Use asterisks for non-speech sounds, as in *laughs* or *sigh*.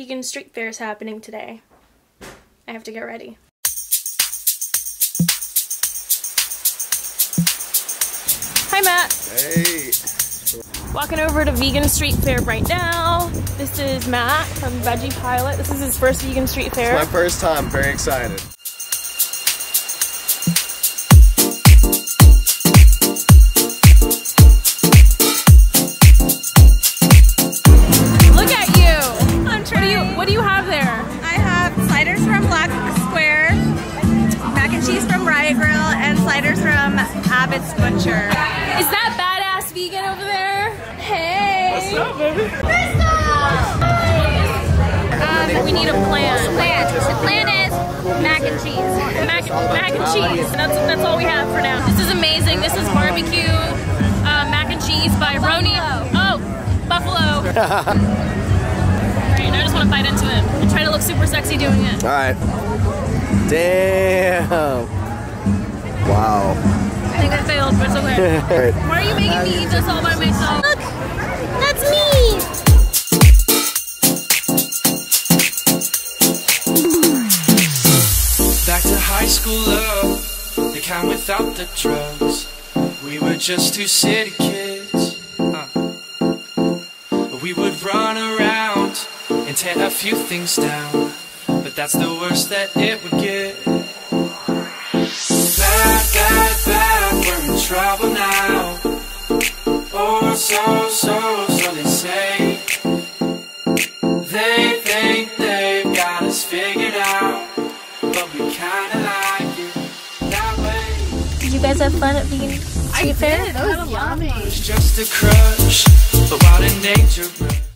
Vegan street fair is happening today. I have to get ready. Hi Matt. Hey. Walking over to Vegan Street Fair right now. This is Matt from Veggie Pilot. This is his first Vegan Street Fair. My first time, very excited. Sliders from Abbot's Butcher. Is that badass vegan over there? Hey. What's up, baby? Um, we need a plan. Plan. The plan is mac and cheese. Mac, mac and cheese. That's that's all we have for now. This is amazing. This is barbecue uh, mac and cheese by Roni. Oh, Buffalo. *laughs* right, I just want to bite into it and try to look super sexy doing it. All right. Damn. Wow. I think I failed, but it's okay. *laughs* All right. Why are you making me eat this all by myself? Look, that's me. Back to high school love, the kind without the drugs. We were just two city kids. Uh. We would run around and tear a few things down, but that's the worst that it would get. So, so, so they say. They think they've got us figured out, but we kinda like it that way. Did you guys have fun at Vegan Street Fair? That was yummy. It's just a crush, but wild and dangerous.